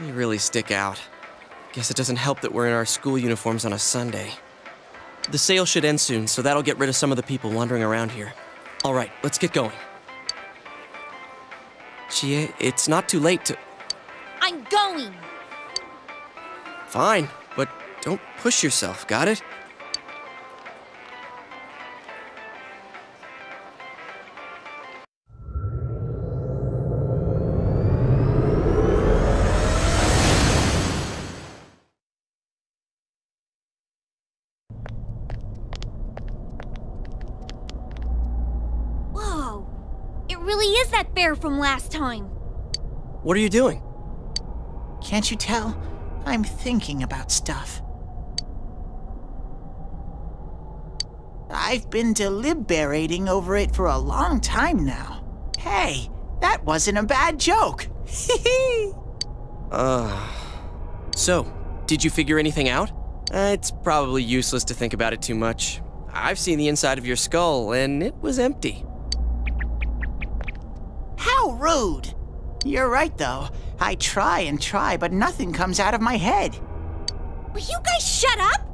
We really stick out. Guess it doesn't help that we're in our school uniforms on a Sunday. The sale should end soon, so that'll get rid of some of the people wandering around here. All right, let's get going. Chie, it's not too late to. I'm going. Fine, but don't push yourself, got it? Is that bear from last time. What are you doing? Can't you tell? I'm thinking about stuff. I've been deliberating over it for a long time now. Hey, that wasn't a bad joke. Uh. So, did you figure anything out? Uh, it's probably useless to think about it too much. I've seen the inside of your skull, and it was empty. Rude! You're right, though. I try and try, but nothing comes out of my head. Will you guys shut up?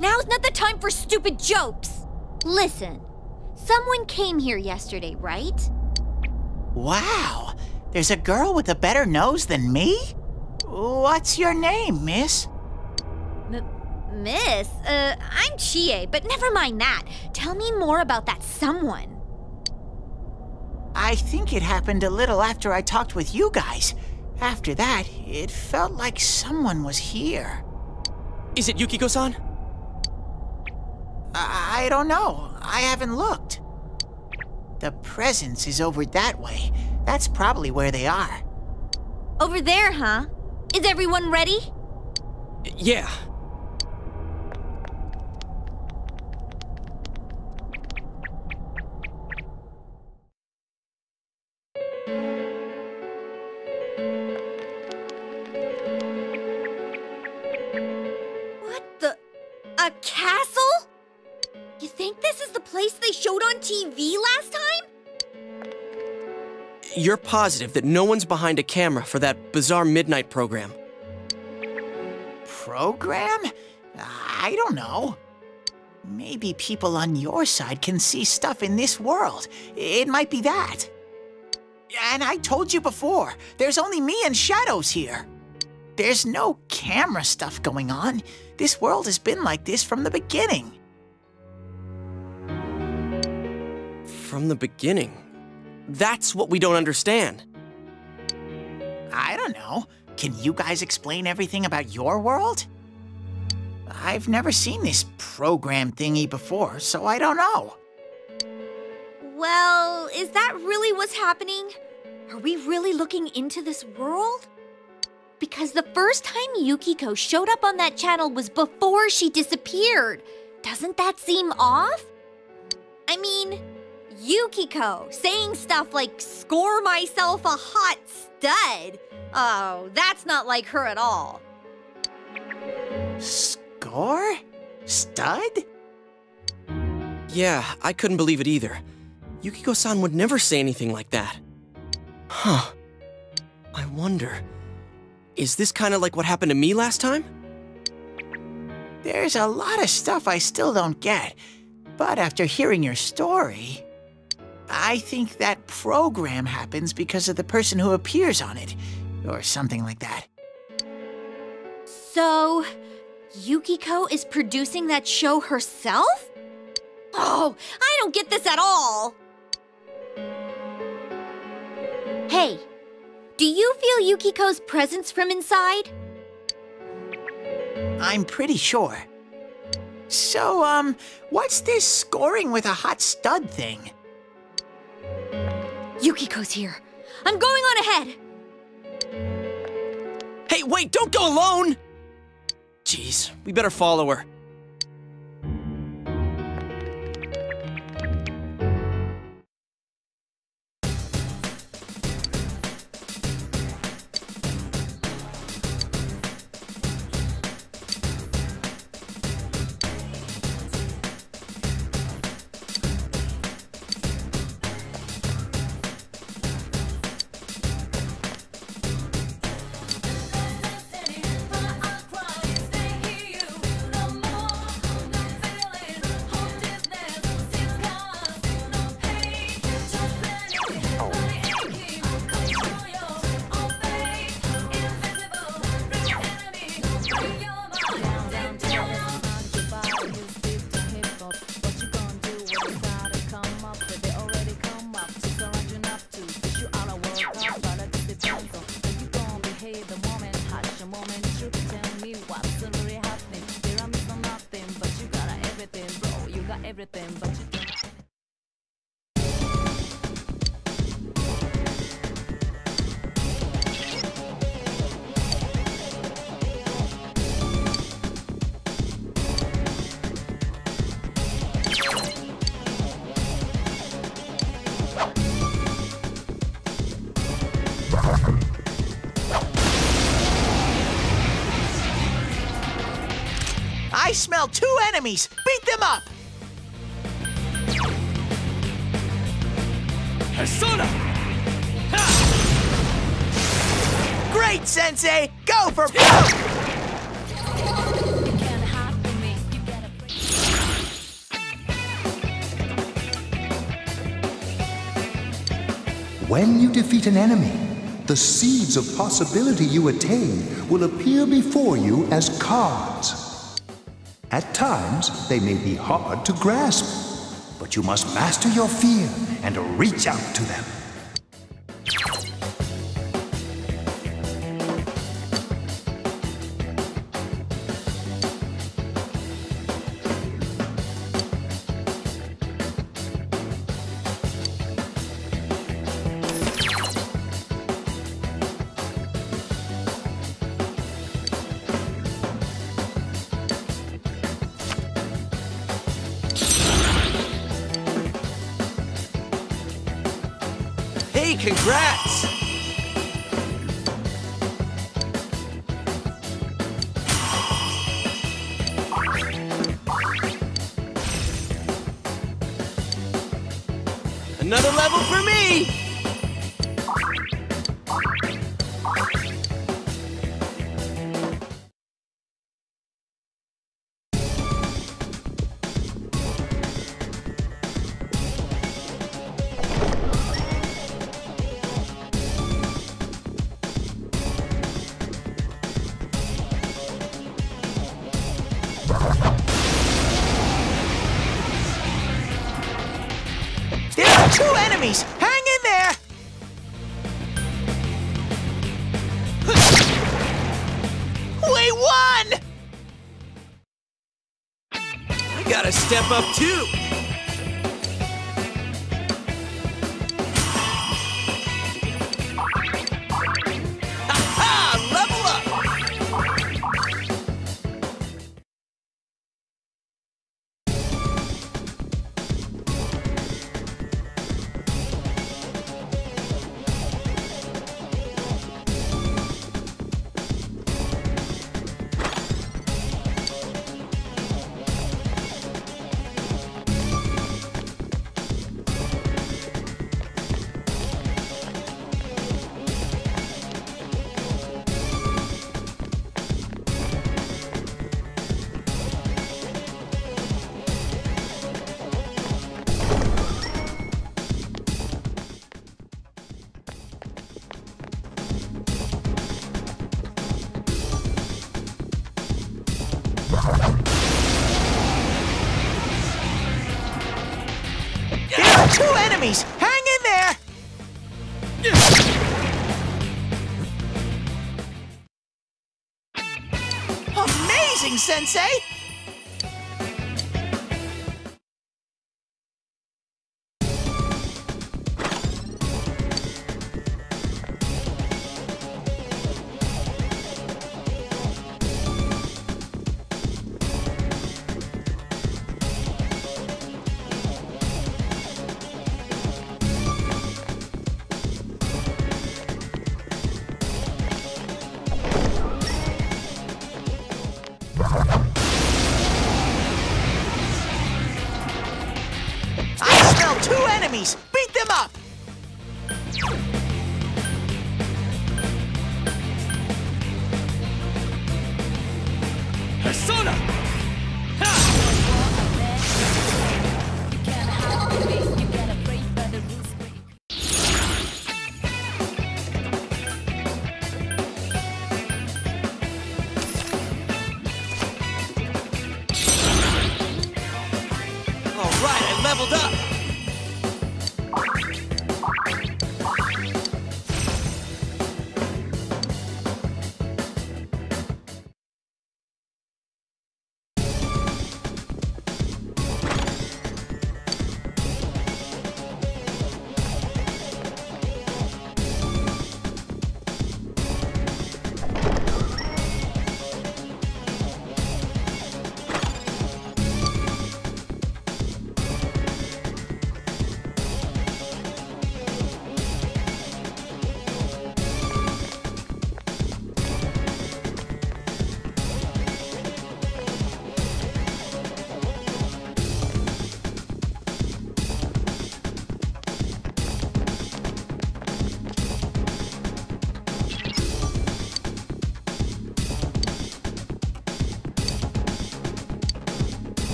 Now's not the time for stupid jokes. Listen, someone came here yesterday, right? Wow, there's a girl with a better nose than me? What's your name, miss? M- miss, uh, I'm Chie, but never mind that. Tell me more about that someone. I think it happened a little after I talked with you guys. After that, it felt like someone was here. Is it Yukiko san? I, I don't know. I haven't looked. The presence is over that way. That's probably where they are. Over there, huh? Is everyone ready? Yeah. You're positive that no one's behind a camera for that bizarre midnight program. Program? I don't know. Maybe people on your side can see stuff in this world. It might be that. And I told you before, there's only me and Shadows here. There's no camera stuff going on. This world has been like this from the beginning. From the beginning. That's what we don't understand. I don't know. Can you guys explain everything about your world? I've never seen this program thingy before, so I don't know. Well, is that really what's happening? Are we really looking into this world? Because the first time Yukiko showed up on that channel was before she disappeared. Doesn't that seem off? I mean, Yukiko saying stuff like, score myself a hot stud. Oh, that's not like her at all. Score? Stud? Yeah, I couldn't believe it either. Yukiko san would never say anything like that. Huh. I wonder. Is this kind of like what happened to me last time? There's a lot of stuff I still don't get, but after hearing your story, I think that program happens because of the person who appears on it, or something like that. So, Yukiko is producing that show herself? Oh, I don't get this at all. Hey, do you feel Yukiko's presence from inside? I'm pretty sure. So, um, what's this scoring with a hot stud thing? Yukiko's here. I'm going on ahead. Hey, wait, don't go alone! Jeez, we better follow her. I smell two enemies. Beat them up. Persona! Great, Sensei. Go for broke. When you defeat an enemy, the seeds of possibility you attain will appear before you as cards. At times, they may be hard to grasp, but you must master your fear and reach out to them. Another level for me! Sensei!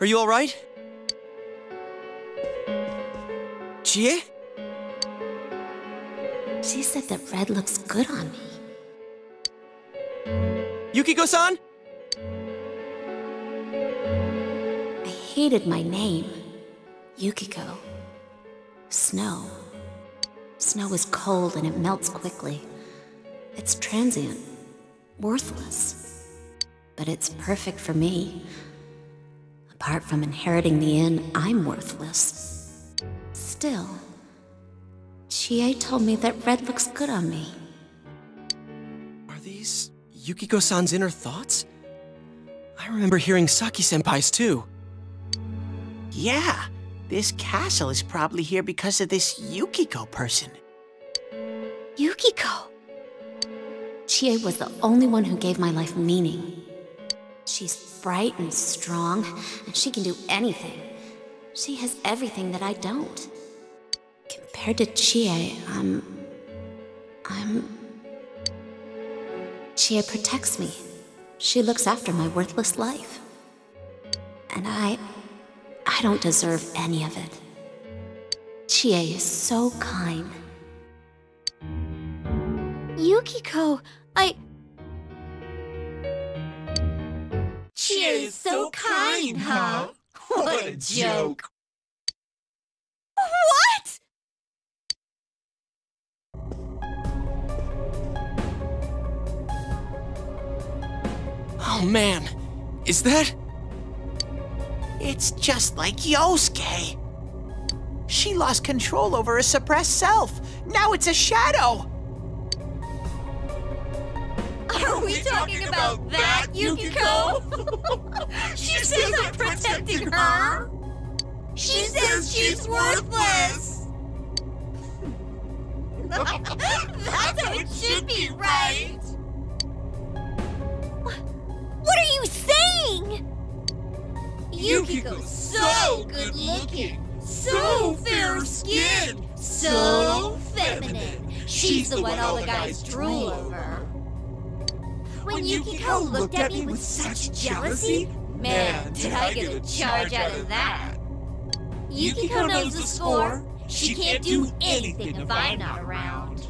Are you alright? Chie? She said that red looks good on me. Yukiko-san? I hated my name. Yukiko. Snow. Snow is cold and it melts quickly. It's transient. Worthless. But it's perfect for me. Apart from inheriting the inn, I'm worthless. Still, Chie told me that red looks good on me. Are these Yukiko-san's inner thoughts? I remember hearing Saki-senpai's too. Yeah, this castle is probably here because of this Yukiko person. Yukiko! Chie was the only one who gave my life meaning. She's bright and strong, and she can do anything. She has everything that I don't. Compared to Chie, um, I'm. I'm. Chie protects me. She looks after my worthless life. And I. I don't deserve any of it. Chie is so kind. Yukiko, I. so kind, huh? What a joke. What? Oh man, is that? It's just like Yosuke. She lost control over her suppressed self. Now it's a shadow. We talking about that, Yukiko? she says I'm protecting her. She says she's worthless. That's how it should be, right? What are you saying? Yukiko's so good looking, so fair skinned, so feminine. She's the one all the guys drool over. When Yukiko looked at me with such jealousy, man, did I get a charge out of that. Yukiko knows the score. She can't do anything if I'm not around.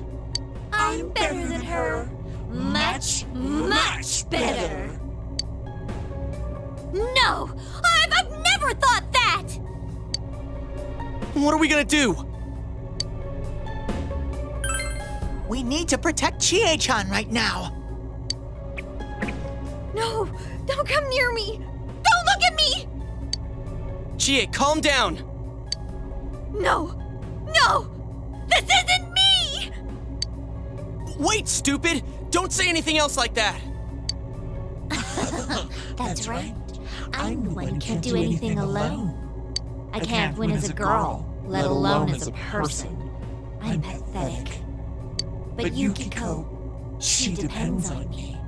I'm better than her. Much, much better. No! I've, I've never thought that! What are we gonna do? We need to protect Chie-chan right now. No! Don't come near me! Don't look at me! Chie, calm down. No! No! This isn't me! Wait, stupid! Don't say anything else like that. That's right. I'm the one who can't do anything alone. I can't win as a girl, let alone as a person. I'm pathetic. But Yukiko, she depends on me.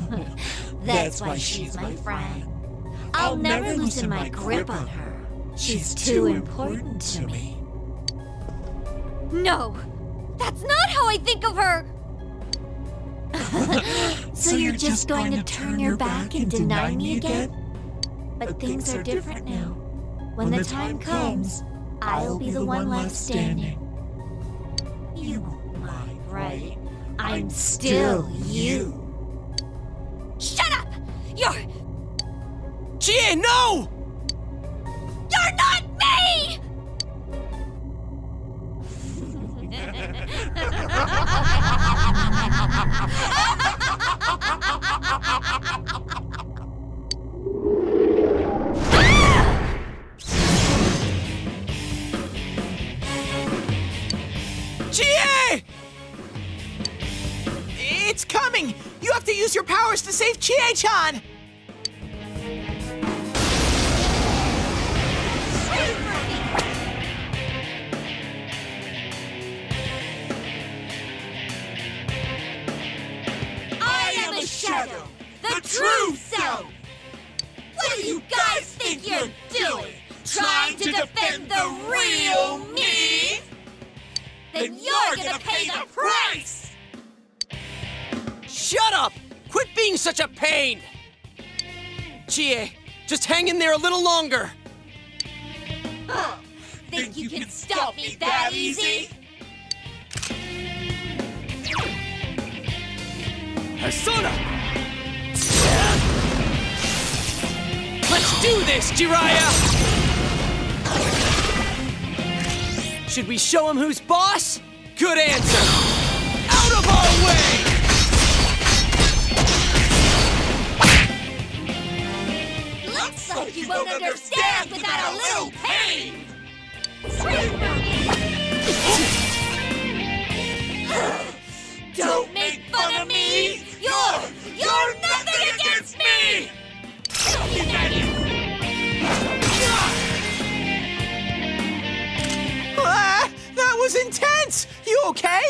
That's why she's my friend. I'll never loosen my grip on her. She's too important to me. No! That's not how I think of her! so you're just going to turn your back and deny me again? But things are different now. When the time comes, I'll be the one left standing. You won't mind, right? I'm still you. Chie, no! You're not me! Chie! It's coming! You have to use your powers to save Chie-chan! Shadow, the true self. What do you guys think you're doing? Trying to defend the real me? Then you're gonna pay the price! Shut up! Quit being such a pain! Chie, Just hang in there a little longer! Think you can stop me that easy? Persona! Let's do this, Jiraiya! Should we show him who's boss? Good answer! Out of our way! Looks like you won't understand without a little pain! Don't make fun of me! You're, you're nothing against me! Ah, that was intense! You okay?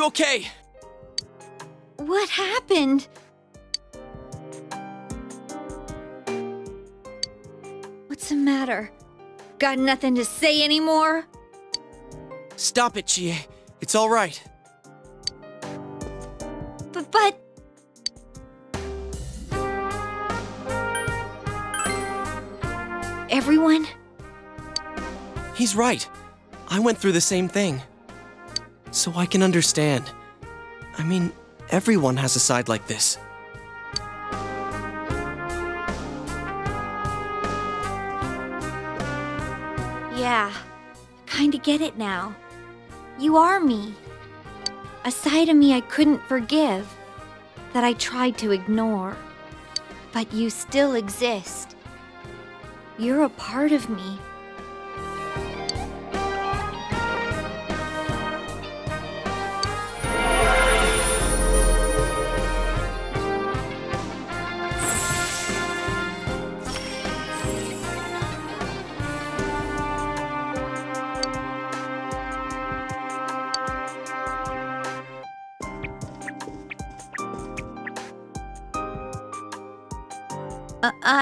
You okay? What happened? What's the matter? Got nothing to say anymore? Stop it, Chie. It's all right. But, but. Everyone? He's right. I went through the same thing. So I can understand. I mean, everyone has a side like this. Yeah, kinda get it now. You are me. A side of me I couldn't forgive, that I tried to ignore. But you still exist. You're a part of me.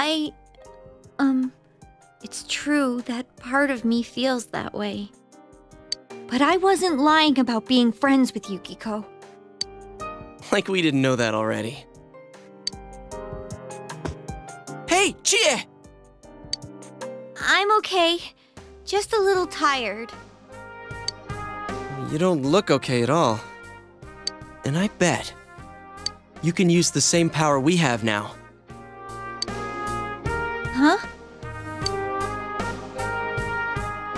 I. Um. It's true that part of me feels that way. But I wasn't lying about being friends with Yukiko. Like we didn't know that already. Hey, Chie! I'm okay. Just a little tired. You don't look okay at all. And I bet you can use the same power we have now. Huh?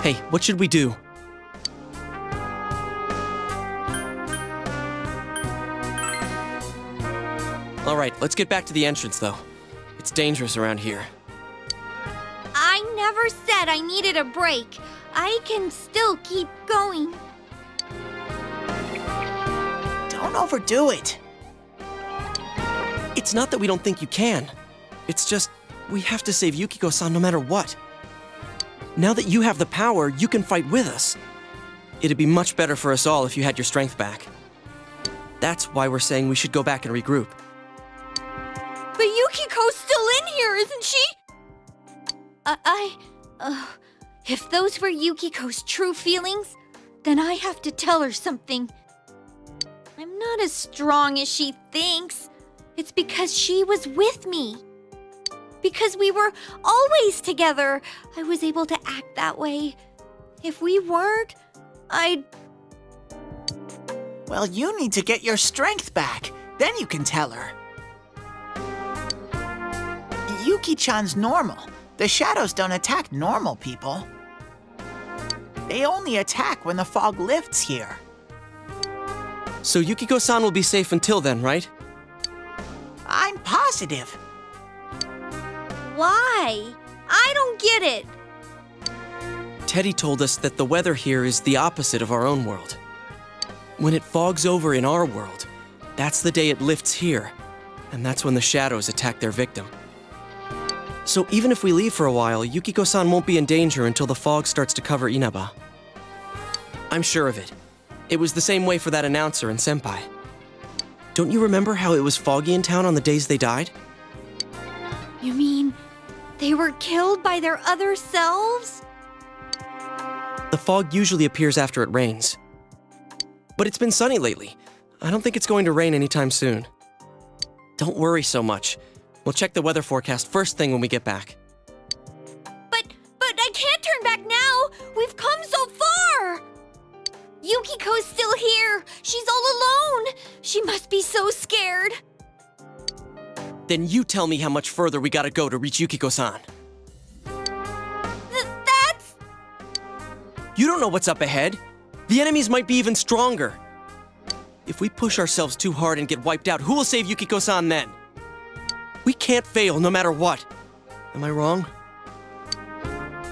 Hey, what should we do? All right. Alright, let's get back to the entrance, though. It's dangerous around here. I never said I needed a break. I can still keep going. Don't overdo it. It's not that we don't think you can. It's just, we have to save Yukiko-san no matter what. Now that you have the power, you can fight with us. It'd be much better for us all if you had your strength back. That's why we're saying we should go back and regroup. But Yukiko's still in here, isn't she? Uh, I. Uh, if those were Yukiko's true feelings, then I have to tell her something. I'm not as strong as she thinks. It's because she was with me. Because we were always together, I was able to act that way. If we weren't, I'd. Well, you need to get your strength back. Then you can tell her. Yuki-chan's normal. The shadows don't attack normal people. They only attack when the fog lifts here. So Yukiko-san will be safe until then, right? I'm positive. Why? I don't get it. Teddie told us that the weather here is the opposite of our own world. When it fogs over in our world, that's the day it lifts here, and that's when the shadows attack their victim. So even if we leave for a while, Yukiko-san won't be in danger until the fog starts to cover Inaba. I'm sure of it. It was the same way for that announcer and Senpai. Don't you remember how it was foggy in town on the days they died? You mean they were killed by their other selves? The fog usually appears after it rains. But it's been sunny lately. I don't think it's going to rain anytime soon. Don't worry so much. We'll check the weather forecast first thing when we get back. But, but I can't turn back now! We've come so far! Yukiko's still here! She's all alone! She must be so scared! Then you tell me how much further we gotta go to reach Yukiko-san. Th- that's. You don't know what's up ahead. The enemies might be even stronger. If we push ourselves too hard and get wiped out, who will save Yukiko-san then? We can't fail no matter what. Am I wrong?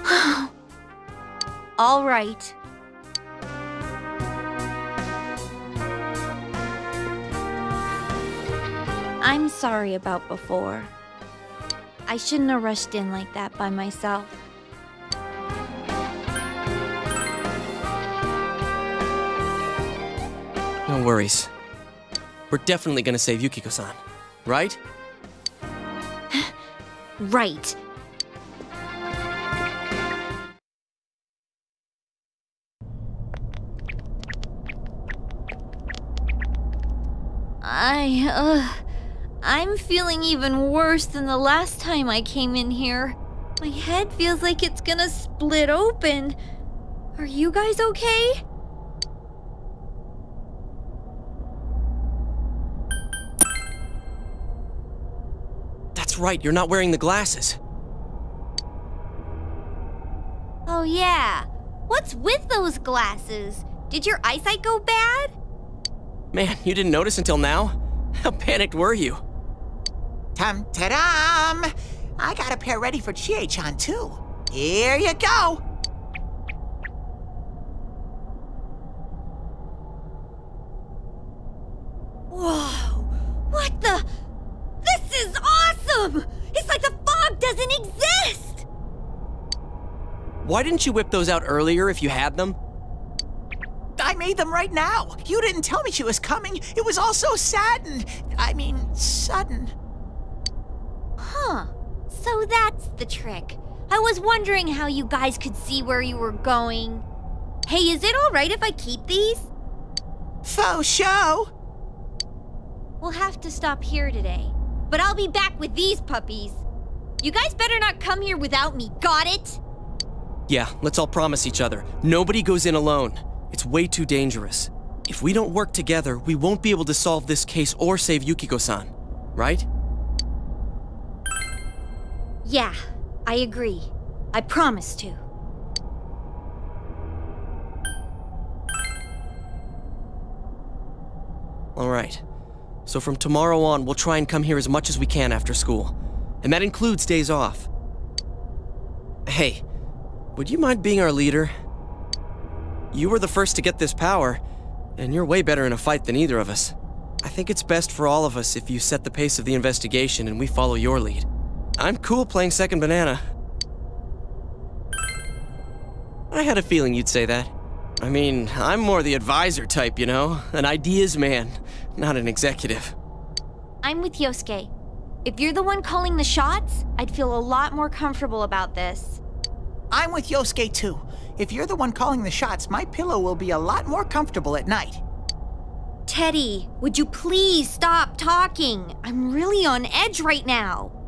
All right. I'm sorry about before. I shouldn't have rushed in like that by myself. No worries. We're definitely gonna save Yukiko-san, right? Right. I, uh, I'm feeling even worse than the last time I came in here. My head feels like it's gonna split open. Are you guys okay? That's right, you're not wearing the glasses. Oh, yeah. What's with those glasses? Did your eyesight go bad? Man, you didn't notice until now? How panicked were you? Tum ta-dum! I got a pair ready for Chie-chan too. Here you go. Whoa! What the? This is awesome! It's like the fog doesn't exist! Why didn't you whip those out earlier if you had them? I made them right now. You didn't tell me she was coming. It was all so saddened. I mean, sudden. Huh. So that's the trick. I was wondering how you guys could see where you were going. Hey, is it alright if I keep these? Faux show. We'll have to stop here today. But I'll be back with these puppies. You guys better not come here without me, got it? Yeah, let's all promise each other. Nobody goes in alone. It's way too dangerous. If we don't work together, we won't be able to solve this case or save Yukiko-san. Right? Yeah, I agree. I promise to. Alright. So from tomorrow on, we'll try and come here as much as we can after school. And that includes days off. Hey, would you mind being our leader? You were the first to get this power, and you're way better in a fight than either of us. I think it's best for all of us if you set the pace of the investigation and we follow your lead. I'm cool playing second banana. I had a feeling you'd say that. I mean, I'm more the advisor type, you know? An ideas man, not an executive. I'm with Yosuke. If you're the one calling the shots, I'd feel a lot more comfortable about this. I'm with Yosuke too. If you're the one calling the shots, my pillow will be a lot more comfortable at night. Teddie, would you please stop talking? I'm really on edge right now.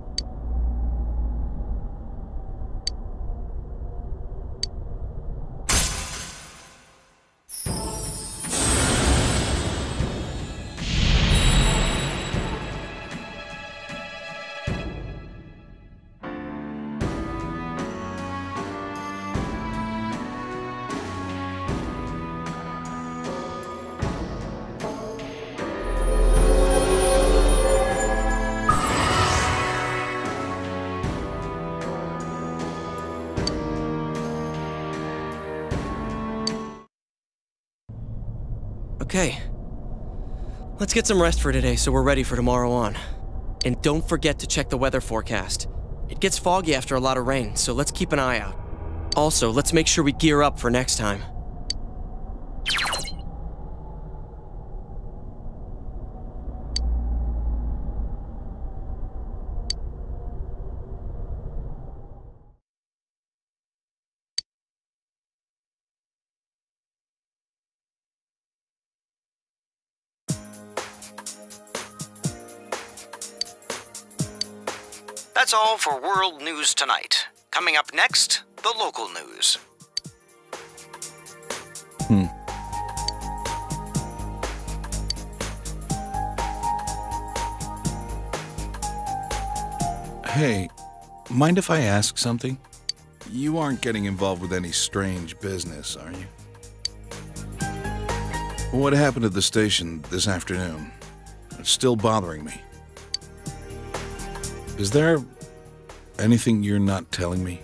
Okay. Let's get some rest for today so we're ready for tomorrow on. And don't forget to check the weather forecast. It gets foggy after a lot of rain, so let's keep an eye out. Also, let's make sure we gear up for next time. For World News Tonight. Coming up next, the local news. Hmm. Hey, mind if I ask something? You aren't getting involved with any strange business, are you? What happened at the station this afternoon? It's still bothering me. Is there anything you're not telling me?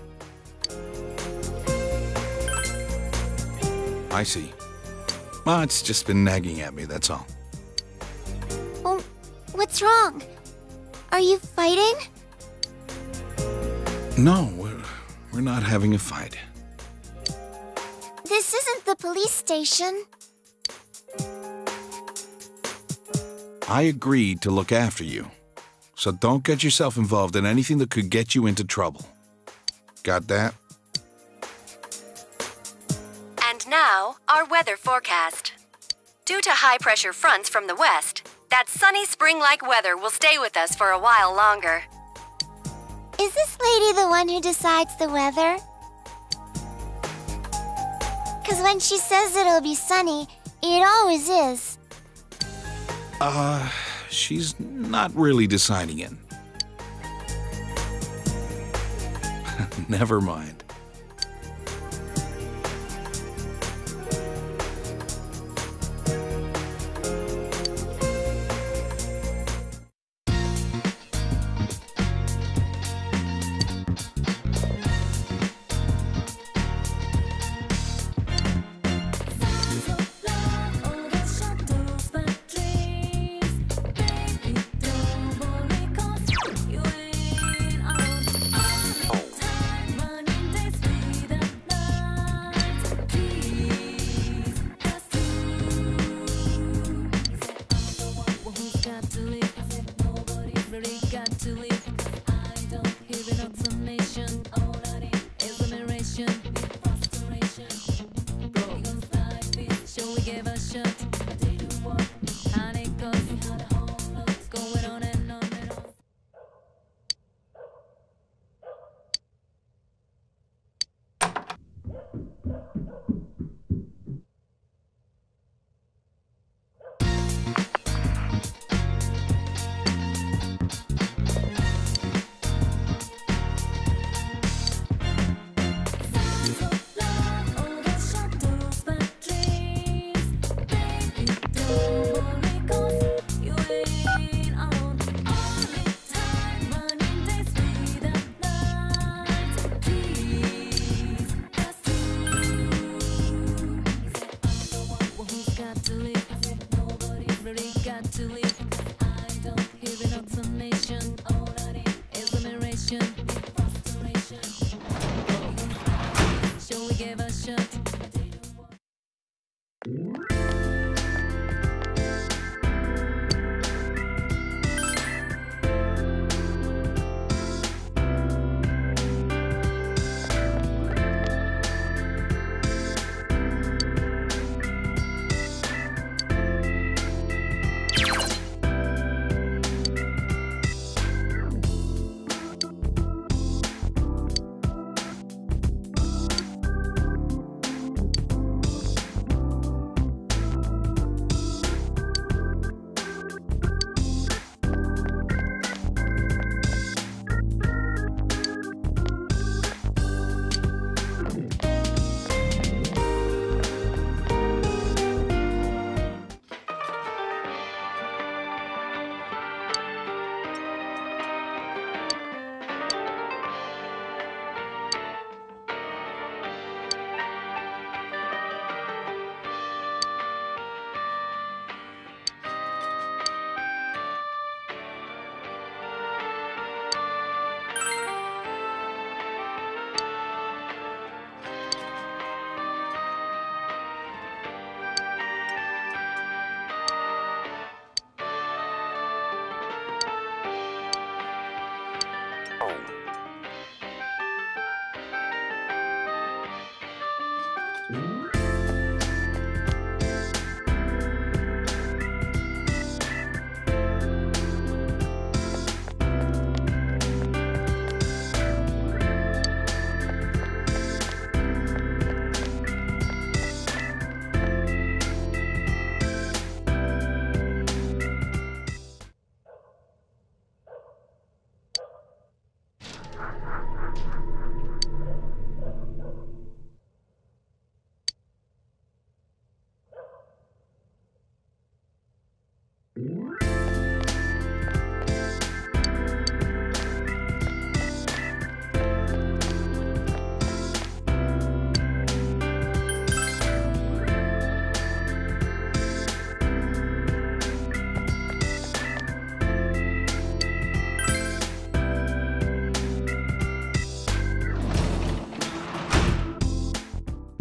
I see. Ah, it's just been nagging at me, that's all. Oh, what's wrong? Are you fighting? No, we're, we're not having a fight. This isn't the police station. I agreed to look after you. So don't get yourself involved in anything that could get you into trouble. Got that? And now, our weather forecast. Due to high pressure fronts from the west, that sunny spring like weather will stay with us for a while longer. Is this lady the one who decides the weather? Because when she says it'll be sunny, it always is. Uh, she's not really deciding it. Never mind.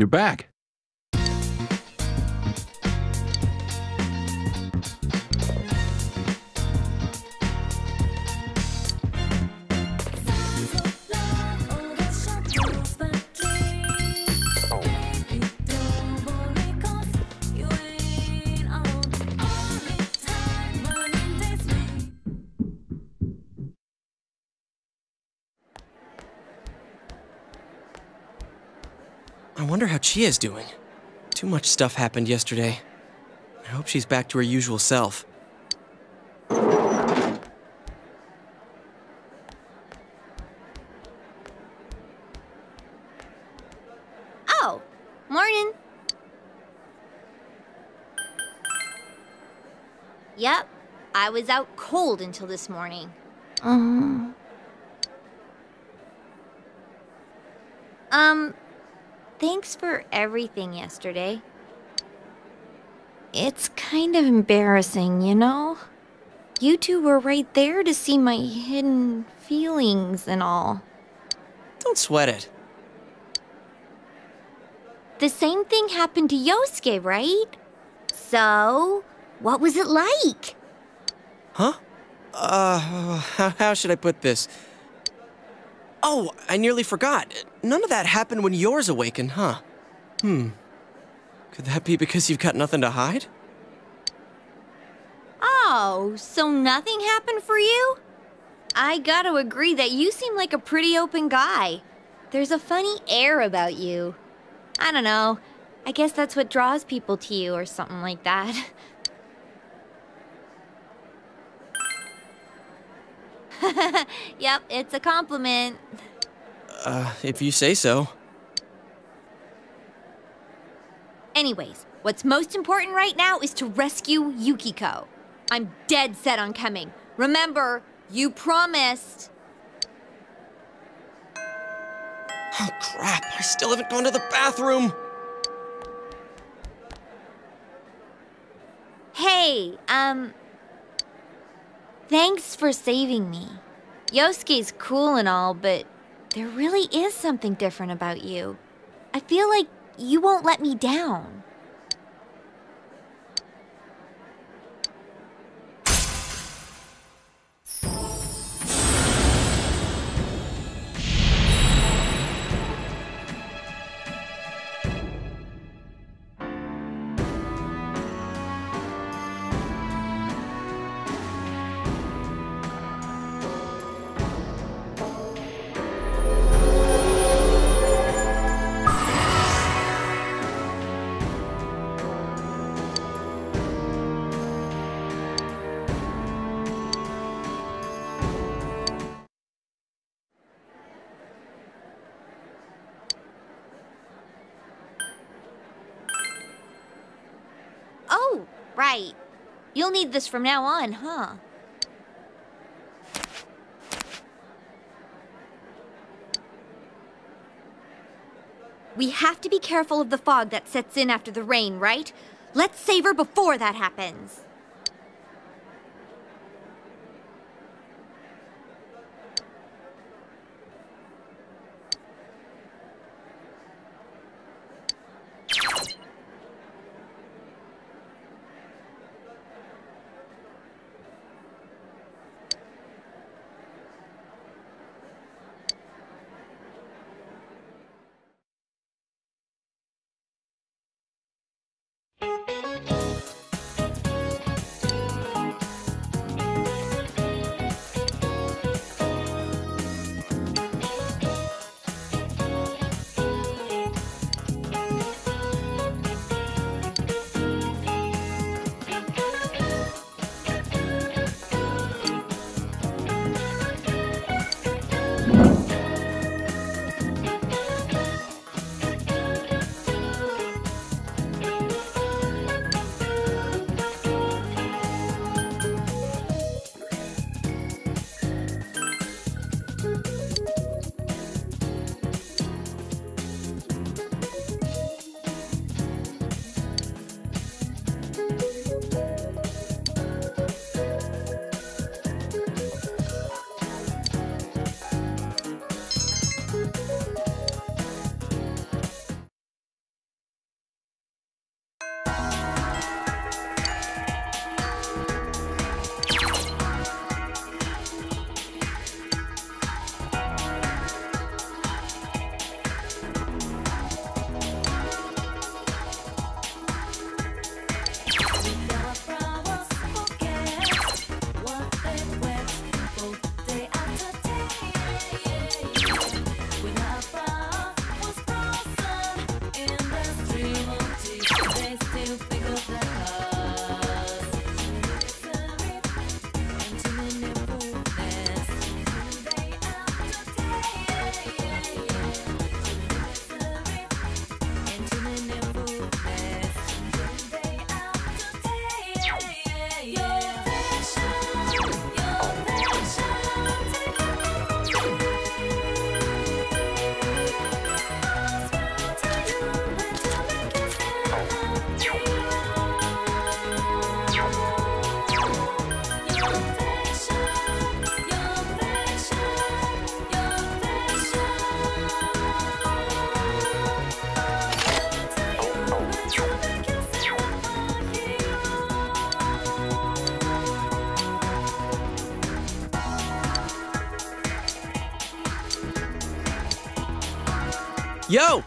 Back. I wonder how Chie's doing. Too much stuff happened yesterday. I hope she's back to her usual self. Oh, morning. Yep, I was out cold until this morning. Uh, Um, thanks for everything yesterday. It's kind of embarrassing, you know? You two were right there to see my hidden feelings and all. Don't sweat it. The same thing happened to Yosuke, right? So, what was it like? Huh? Uh, how, how should I put this? Oh, I nearly forgot. None of that happened when yours awakened, huh? Hmm. Could that be because you've got nothing to hide? Oh, so nothing happened for you? I gotta agree that you seem like a pretty open guy. There's a funny air about you. I don't know. I guess that's what draws people to you or something like that. yep, it's a compliment. Uh, if you say so. Anyways, what's most important right now is to rescue Yukiko. I'm dead set on coming. Remember, you promised. Oh, crap. I still haven't gone to the bathroom. Hey, um. Thanks for saving me. Yosuke's cool and all, but there really is something different about you. I feel like you won't let me down. You'll need this from now on, huh? We have to be careful of the fog that sets in after the rain, right? Let's save her before that happens. Yo!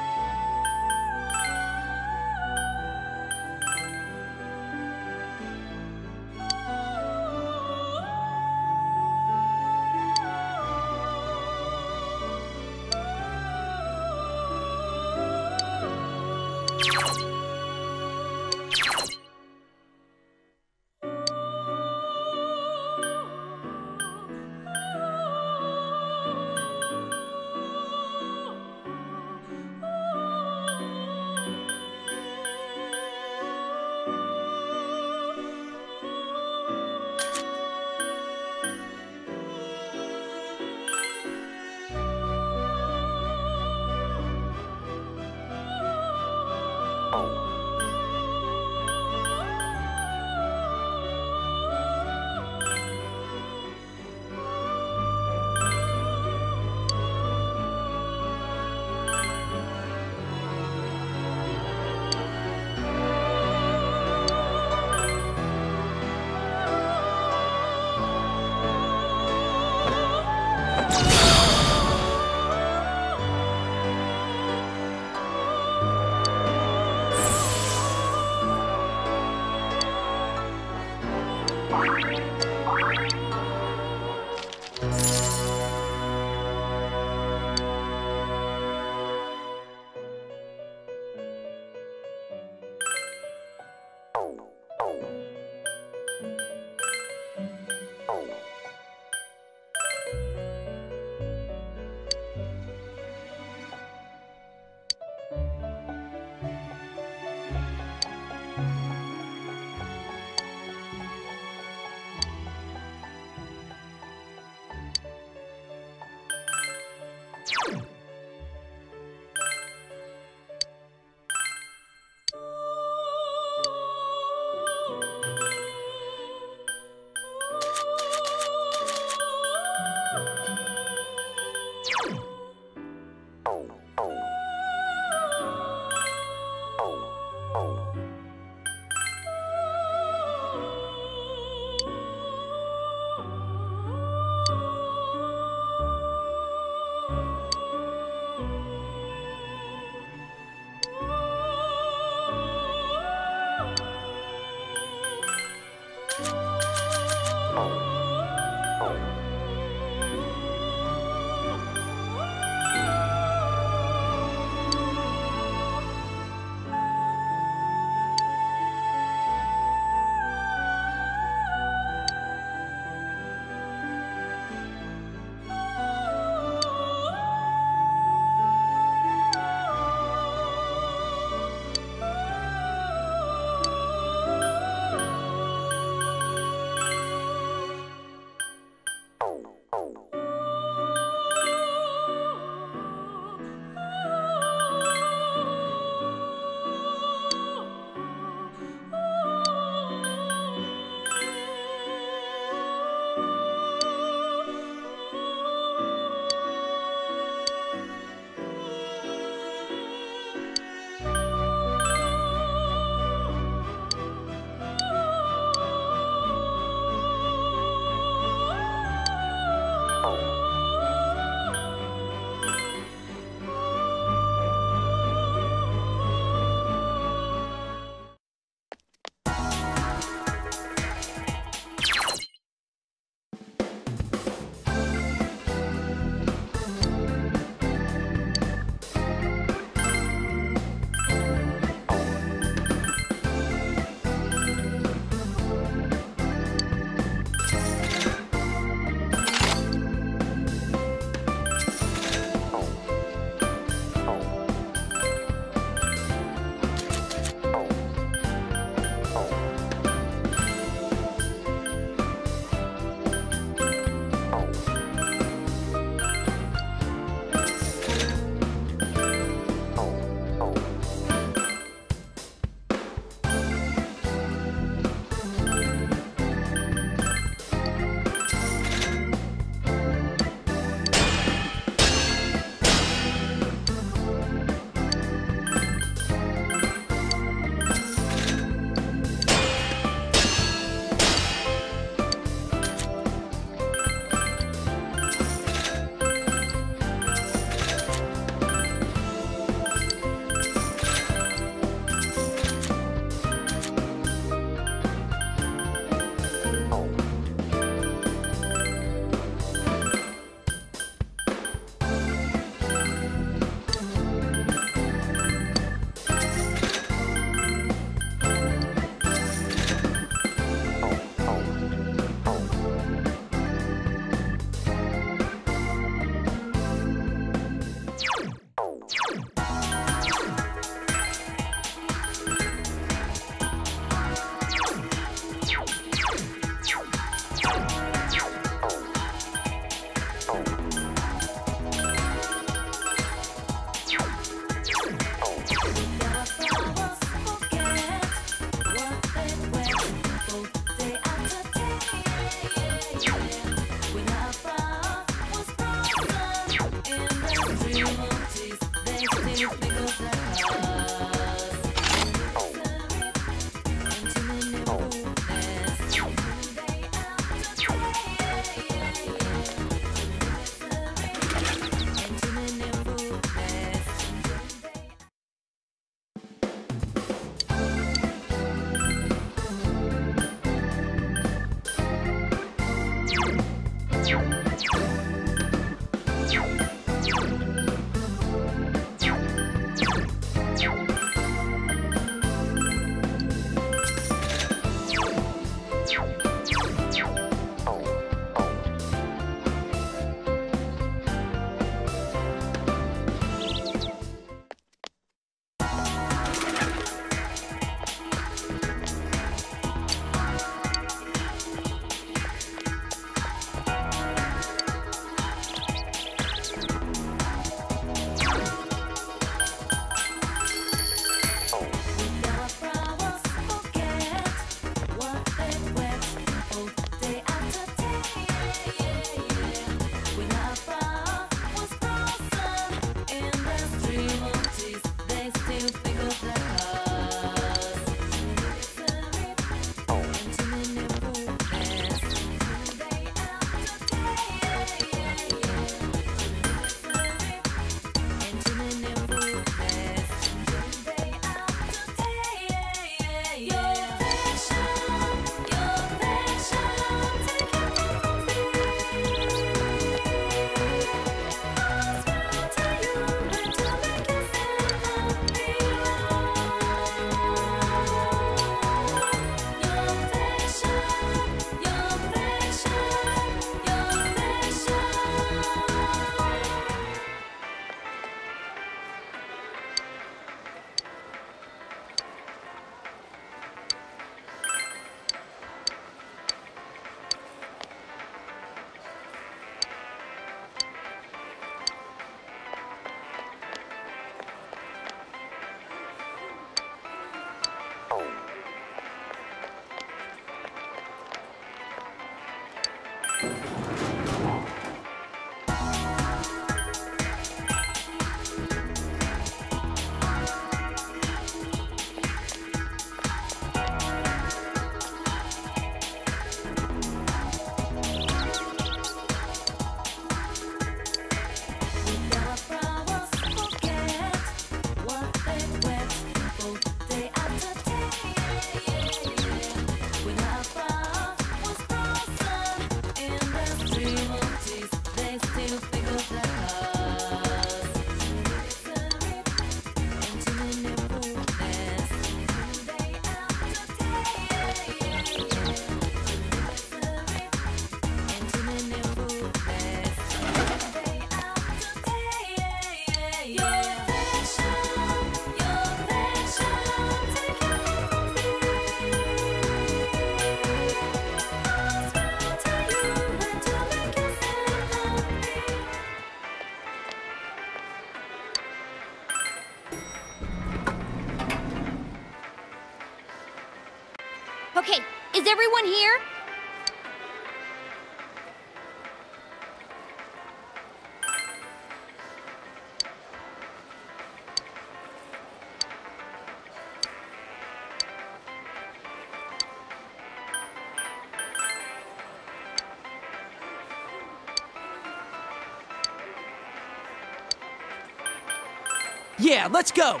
Yeah, let's go!